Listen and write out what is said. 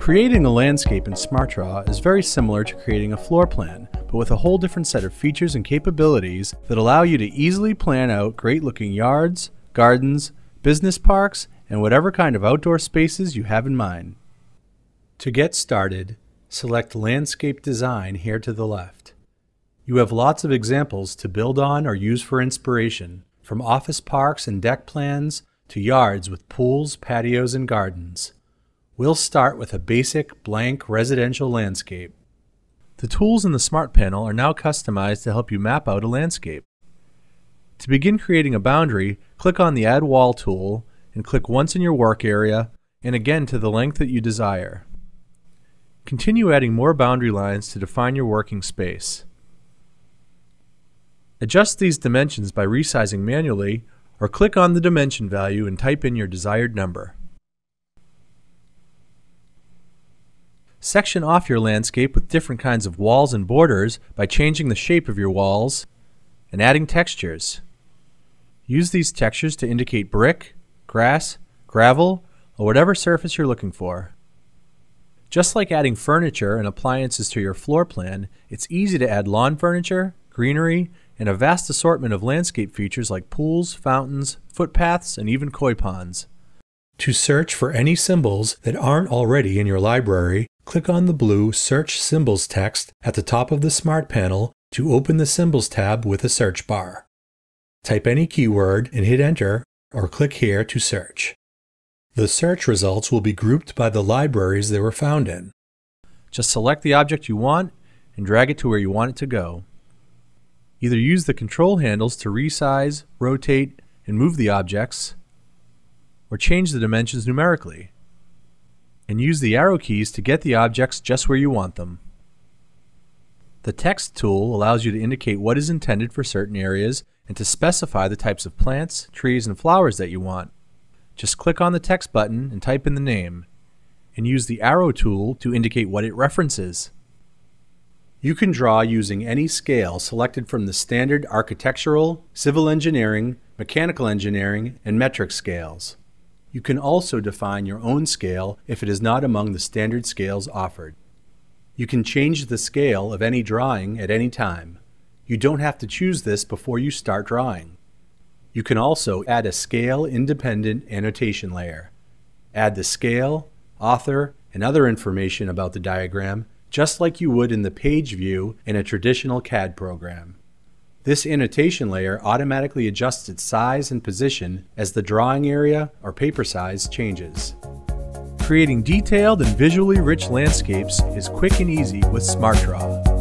Creating a landscape in SmartDraw is very similar to creating a floor plan, but with a whole different set of features and capabilities that allow you to easily plan out great looking yards, gardens, business parks, and whatever kind of outdoor spaces you have in mind. To get started, select Landscape Design here to the left. You have lots of examples to build on or use for inspiration, from office parks and deck plans to yards with pools, patios, and gardens. We'll start with a basic blank residential landscape. The tools in the Smart Panel are now customized to help you map out a landscape. To begin creating a boundary, click on the Add Wall tool and click once in your work area and again to the length that you desire. Continue adding more boundary lines to define your working space. Adjust these dimensions by resizing manually or click on the dimension value and type in your desired number. Section off your landscape with different kinds of walls and borders by changing the shape of your walls and adding textures. Use these textures to indicate brick, grass, gravel, or whatever surface you're looking for. Just like adding furniture and appliances to your floor plan, it's easy to add lawn furniture, greenery, and a vast assortment of landscape features like pools, fountains, footpaths, and even koi ponds. To search for any symbols that aren't already in your library, click on the blue Search Symbols text at the top of the Smart Panel to open the Symbols tab with a search bar. Type any keyword and hit Enter, or click here to search. The search results will be grouped by the libraries they were found in. Just select the object you want and drag it to where you want it to go. Either use the control handles to resize, rotate, and move the objects, or change the dimensions numerically, and use the arrow keys to get the objects just where you want them. The text tool allows you to indicate what is intended for certain areas and to specify the types of plants, trees, and flowers that you want. Just click on the text button and type in the name, and use the arrow tool to indicate what it references. You can draw using any scale selected from the standard architectural, civil engineering, mechanical engineering, and metric scales. You can also define your own scale if it is not among the standard scales offered. You can change the scale of any drawing at any time. You don't have to choose this before you start drawing. You can also add a scale independent annotation layer. Add the scale, author, and other information about the diagram just like you would in the page view in a traditional CAD program. This annotation layer automatically adjusts its size and position as the drawing area or paper size changes. Creating detailed and visually rich landscapes is quick and easy with SmartDraw.